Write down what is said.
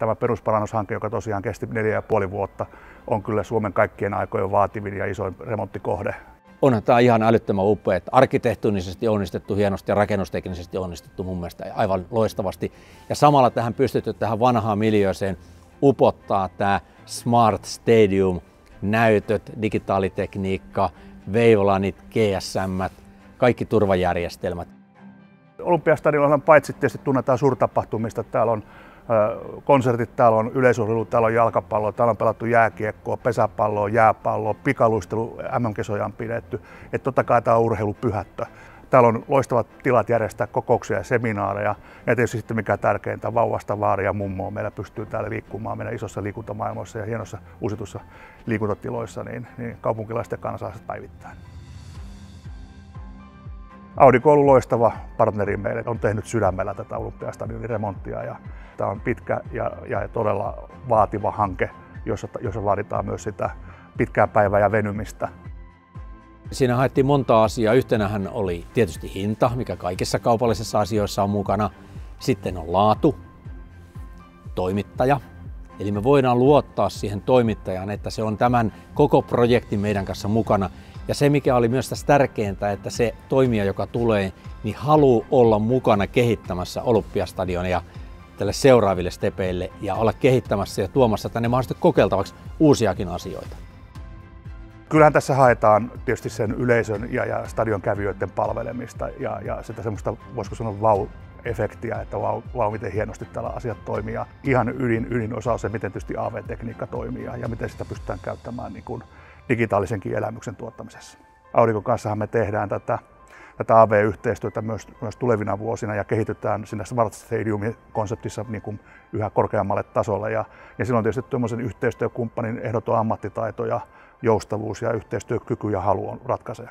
tämä perusparannushanke, joka tosiaan kesti neljä ja puoli vuotta, on kyllä Suomen kaikkien aikojen vaativin ja isoin remonttikohde. Onhan tämä ihan älyttömän upea, että arkkitehtonisesti onnistettu hienosti ja rakennusteknisesti onnistettu mun mielestä aivan loistavasti. Ja samalla tähän pystytty tähän vanhaan miljööseen upottaa tämä Smart Stadium, näytöt, digitaalitekniikka, Veivolanit, GSM, kaikki turvajärjestelmät. Olympiastadionilla paitsi tietysti tunnetaan suurtapahtumista, täällä on konsertit, täällä on yleisurheilu, täällä on jalkapallo, täällä on pelattu jääkiekkoa, pesäpalloa, jääpalloa, pikaluistelu, MM-kesoja on pidetty. Että totta kai tämä on urheilupyhättö. Täällä on loistavat tilat järjestää kokouksia ja seminaareja. Ja tietysti sitten mikä tärkeintä, vauvasta vaaria mummoa. Meillä pystyy täällä liikkumaan meidän isossa liikuntamaailmassa ja hienossa uusitussa liikuntatiloissa niin, niin kaupunkilaisten kansalaiset päivittäin. Audi on ollut loistava partneri meille, on tehnyt sydämellä tätä Olympiastadionin remonttia ja tämä on pitkä ja, ja todella vaativa hanke, jossa, jossa vaaditaan myös sitä pitkää päivää ja venymistä. Siinä haettiin monta asiaa. Yhtenähän oli tietysti hinta, mikä kaikissa kaupallisissa asioissa on mukana. Sitten on laatu, toimittaja. Eli me voidaan luottaa siihen toimittajaan, että se on tämän koko projektin meidän kanssa mukana. Ja se, mikä oli myös tässä tärkeintä, että se toimija, joka tulee, niin haluaa olla mukana kehittämässä Olympiastadionia tälle seuraaville stepeille ja olla kehittämässä ja tuomassa tänne mahdollisesti kokeiltavaksi uusiakin asioita. Kyllähän tässä haetaan tietysti sen yleisön ja, ja stadion kävijöiden palvelemista ja, ja sitä semmoista, voisiko sanoa, efektiä, että vau, vau, miten hienosti tällä asiat toimii. Ja ihan ydin, ydinosa on se, miten tietysti AV-tekniikka toimii ja, miten sitä pystytään käyttämään niin kuin digitaalisenkin elämyksen tuottamisessa. Audikon kanssahan me tehdään tätä, tätä AV-yhteistyötä myös, myös tulevina vuosina ja kehitytään sinne Smart Stadium-konseptissa niin kuin yhä korkeammalle tasolle. Ja, ja silloin tietysti tuommoisen yhteistyökumppanin ehdoton ammattitaito ja joustavuus ja yhteistyökyky ja halu on ratkaisee.